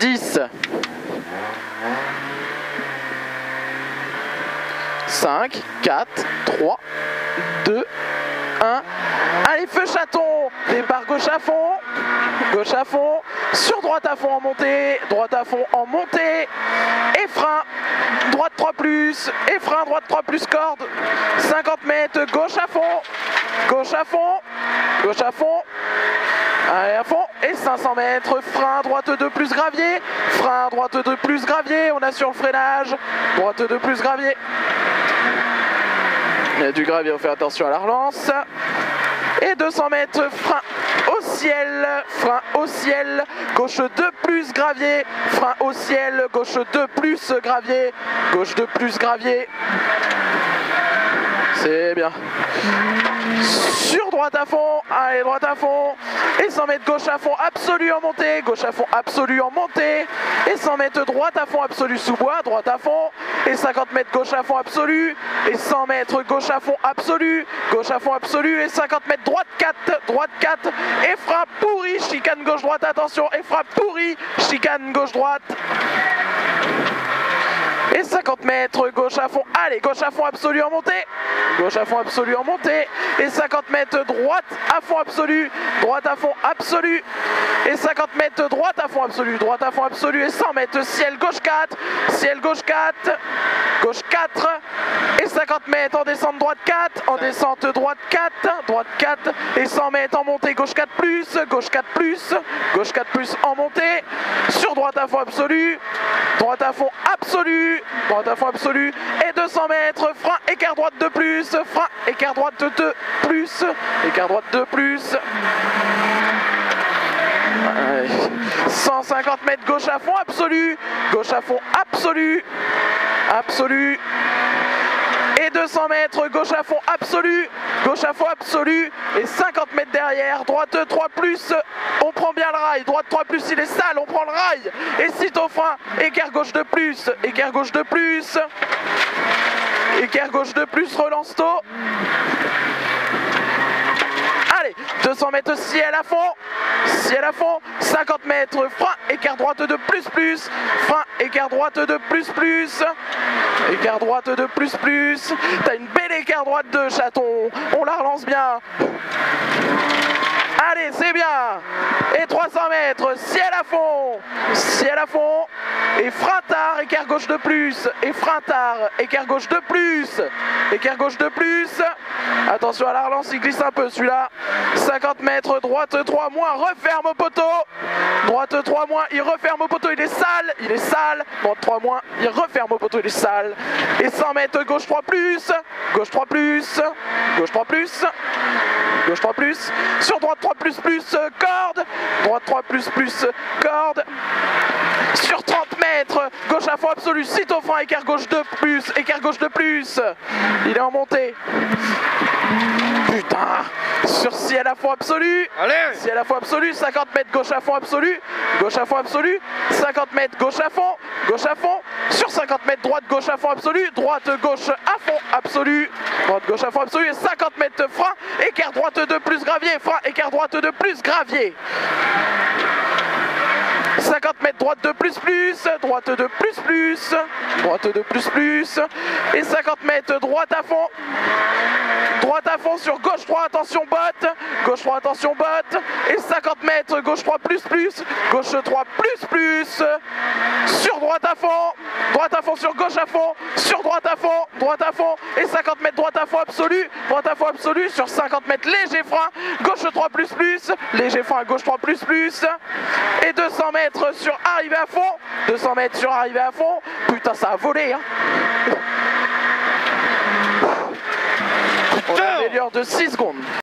10. 5, 4, 3, 2, 1. Allez, feu chaton Départ gauche à fond. Gauche à fond. Sur droite à fond en montée. Droite à fond en montée. Et frein. Droite 3 plus. Et frein. Droite 3 plus corde. 50 mètres. Gauche à fond. Gauche à fond. Gauche à fond. Allez à fond. Et 500 mètres. Frein. Droite 2 plus gravier. Frein. Droite 2 plus gravier. On assure le freinage. Droite 2 plus gravier. Il y a du gravier, on fait attention à la relance. Et 200 mètres, frein au ciel, frein au ciel, gauche 2 plus gravier, frein au ciel, gauche 2 plus gravier, gauche 2 plus gravier. C'est bien. Sur droite à fond, allez droite à fond, et 100 mètres gauche à fond absolu en montée, gauche à fond absolu en montée, et 100 mètres droite à fond absolu sous bois, droite à fond, et 50 mètres gauche à fond absolu, et 100 mètres gauche à fond absolu, gauche à fond absolu, et 50 mètres droite 4, droite 4, et frappe pourri, chicane gauche droite, attention, et frappe pourri, chicane gauche droite. Et 50 mètres, gauche à fond. Allez, gauche à fond absolu en montée. Gauche à fond absolu en montée. Et 50 mètres, droite à fond absolu. Droite à fond absolu. Et 50 mètres, droite à fond absolu. Droite à fond absolu. Et 100 mètres, ciel gauche 4. Ciel gauche 4. Gauche 4. Et 50 mètres en descente droite 4. En descente droite 4. Droite 4. Et 100 mètres en montée gauche 4 plus. Gauche 4 plus. Gauche 4 plus en montée. Sur droite à fond absolu. Droite à fond absolu. Droite à fond absolu. Et 200 mètres. Frein, écart droite de plus. Frein, écart droite de 2 plus. Écart droite de plus. Ouais. 150 mètres gauche à fond absolu. Gauche à fond absolu. Absolu. Et 200 mètres gauche à fond absolu. Gauche à fond absolu. Et 50 mètres derrière. Droite 3 plus. On prend bien le rail. Droite 3 plus, il est sale. On prend le rail. Et sitôt frein. Écart gauche de plus. Écart gauche de plus. Écart gauche de plus. Relance tôt. Allez, 200 mètres ciel à fond, ciel à fond, 50 mètres, frein, écart droite de plus plus, frein, écart droite de plus plus, écart droite de plus plus, t'as une belle écart droite de chaton, on la relance bien. Allez, c'est bien. Et 300 mètres, ciel à fond, ciel à fond. Et frein tard, écart gauche de plus. Et frein tard, écart gauche de plus. Écart gauche de plus. Attention à la relance, il glisse un peu celui-là. 50 mètres, droite 3 moins, referme au poteau. Droite 3 moins, il referme au poteau, il est sale, il est sale. Droite 3 moins, il referme au poteau, il est sale. Et 100 mètres, gauche 3 plus. Gauche 3 plus. Gauche 3 plus. Gauche 3 plus. Sur droite 3 plus plus, corde. Droite 3 plus plus, corde. Sur 30 mètres, gauche à fond absolu, sitôt frein, écart gauche de plus, écart gauche de plus. Il est en montée. Putain Sur ciel à fond absolu Allez Ciel à fond absolu, 50 mètres gauche à fond absolu, gauche à fond absolu, 50 mètres gauche à fond, gauche à fond, sur 50 mètres droite gauche à fond absolu, droite gauche à fond absolu, droite gauche à fond absolu, et 50 mètres frein, écart droite de plus gravier, frein, écart droite de plus gravier. 50 mètres droite de plus plus, droite de plus plus, droite de plus plus, et 50 mètres droite à fond, droite à fond sur gauche 3, attention botte, gauche 3, attention botte, et 50 mètres gauche 3 plus plus, gauche 3 plus plus, sur droite à fond, droite à fond sur gauche à fond, sur droite à fond, droite à fond, et 50 mètres droite à fond absolu, droite à fond absolu, sur 50 mètres léger frein, gauche 3 plus plus, léger frein, gauche 3 plus plus, et 200 mètres sur arrivée à fond, 200 mètres sur arrivée à fond, putain ça a volé hein On améliore de 6 secondes.